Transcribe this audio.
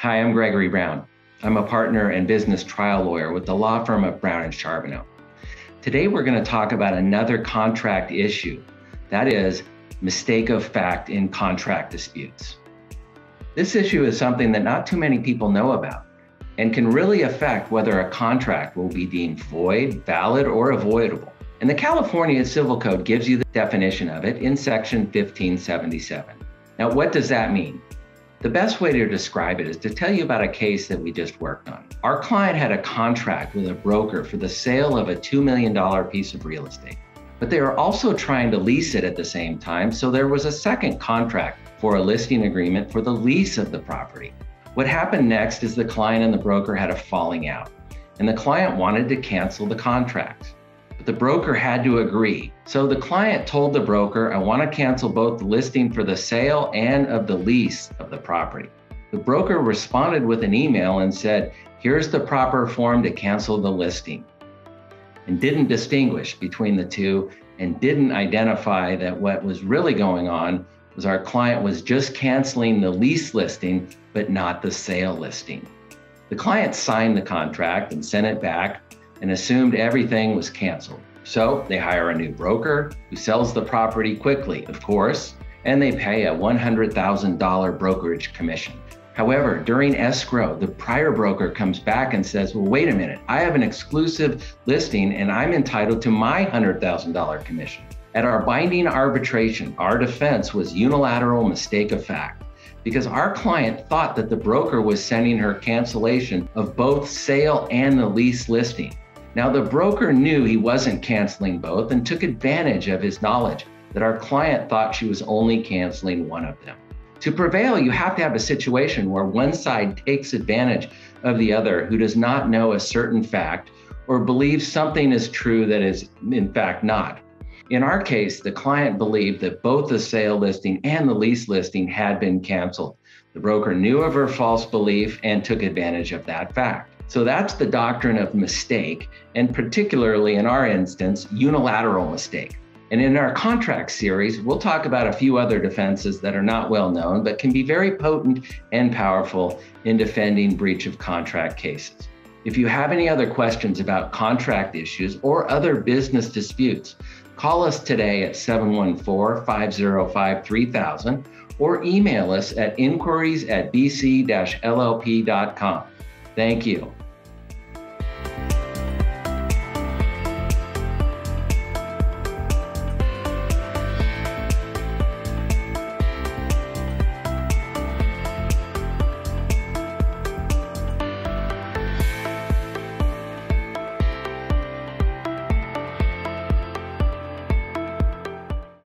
Hi, I'm Gregory Brown. I'm a partner and business trial lawyer with the law firm of Brown and Charbonneau. Today, we're going to talk about another contract issue that is, mistake of fact in contract disputes. This issue is something that not too many people know about and can really affect whether a contract will be deemed void, valid, or avoidable. And the California Civil Code gives you the definition of it in section 1577. Now, what does that mean? The best way to describe it is to tell you about a case that we just worked on. Our client had a contract with a broker for the sale of a $2 million piece of real estate, but they were also trying to lease it at the same time, so there was a second contract for a listing agreement for the lease of the property. What happened next is the client and the broker had a falling out, and the client wanted to cancel the contract the broker had to agree. So the client told the broker, I want to cancel both the listing for the sale and of the lease of the property. The broker responded with an email and said, Here's the proper form to cancel the listing, and didn't distinguish between the two and didn't identify that what was really going on was our client was just canceling the lease listing, but not the sale listing. The client signed the contract and sent it back and assumed everything was canceled. So they hire a new broker who sells the property quickly, of course, and they pay a $100,000 brokerage commission. However, during escrow, the prior broker comes back and says, Well, wait a minute, I have an exclusive listing and I'm entitled to my $100,000 commission. At our binding arbitration, our defense was unilateral mistake of fact because our client thought that the broker was sending her cancellation of both sale and the lease listing. Now, the broker knew he wasn't canceling both and took advantage of his knowledge that our client thought she was only canceling one of them. To prevail, you have to have a situation where one side takes advantage of the other who does not know a certain fact or believes something is true that is, in fact, not. In our case, the client believed that both the sale listing and the lease listing had been canceled. The broker knew of her false belief and took advantage of that fact. So that's the doctrine of mistake, and particularly in our instance, unilateral mistake. And in our contract series, we'll talk about a few other defenses that are not well known, but can be very potent and powerful in defending breach of contract cases. If you have any other questions about contract issues or other business disputes, call us today at 714 505 3000 or email us at inquiries at bc llp.com. Thank you.